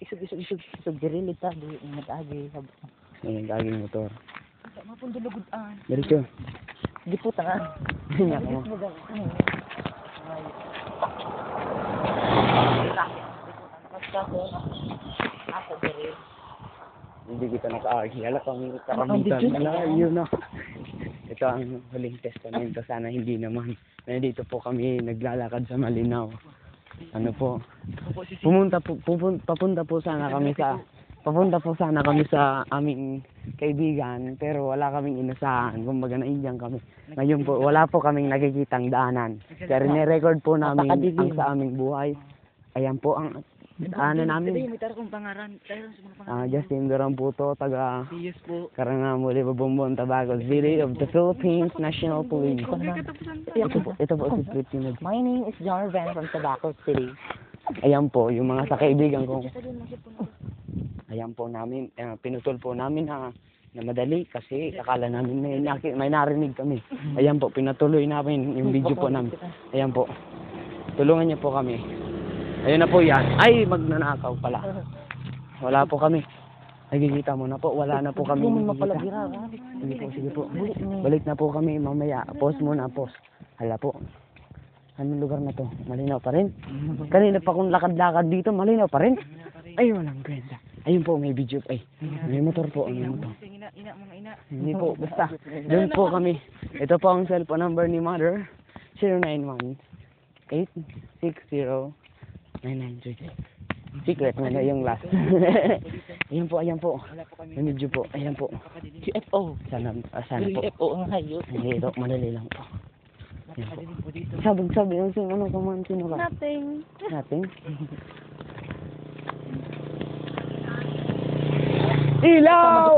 isog, isog, isog, isog, dirilit ta, di, nag-agi, sab- Ayun, gaging motor. mapundulugudan. Diretso. Di po, tanga. Hindi ako. Ako, diril. Hindi kita naka-argue. Hala karamitan. yun. Wala, yun na. Ito ang huling testamento. Sana hindi naman. Nandito po kami naglalakad sa Malinaw. Ano po? Pumunta po, pupun, papunta po sana kami sa papunta po sana kami sa aming kaibigan pero wala kaming inasahan kumbaga naiyan kami. Ngayon po wala po kaming nakikitang daanan. Pero ni-record po namin ang sa aming buhay. Ayan po ang ano namin may tara kong pangaran. Tayo sa mga pangaran. Ah, Justin Duran po to, taga Yes po. Karangamuli, Babumbon, Tabaco City of the Philippines National Police. Ito po, ito po si Sweet Timothy. My name is John Van from Tobacco City. Ayan po, yung mga sa kaibigan ko. Ayan po namin, eh, pinutol po namin na, na madali kasi akala namin may, naki- may narinig kami. Ayan po, pinatuloy namin yung video po namin. Ayan po, tulungan niyo po kami. Ayun na po yan. Ay, magnanakaw pala. Wala po kami. Nagkikita mo na po, wala na po kami. Hindi mo mapalagira. Sige po, sige po. Balik na po kami mamaya. Pause muna, pause. Hala po. Anong lugar na to? Malinaw pa rin? Kanina pa kung lakad-lakad dito, malinaw pa rin? Ay, walang kwenta. Ayun po, may video. Ay, may motor po. May motor. Ina, ina, mga ina. Hindi po, basta. Doon po kami. Ito po ang cellphone number ni mother. 091 860 9933. Secret na na yung last. ayan po, ayan po. May video po. Ayan po. UFO. Sana, ah, sana po. UFO ang hayot. Hindi ito, madali lang po. Sabi, sabi, yung sino, ano ka man, sino ka? Nothing. Nothing. Ilaw!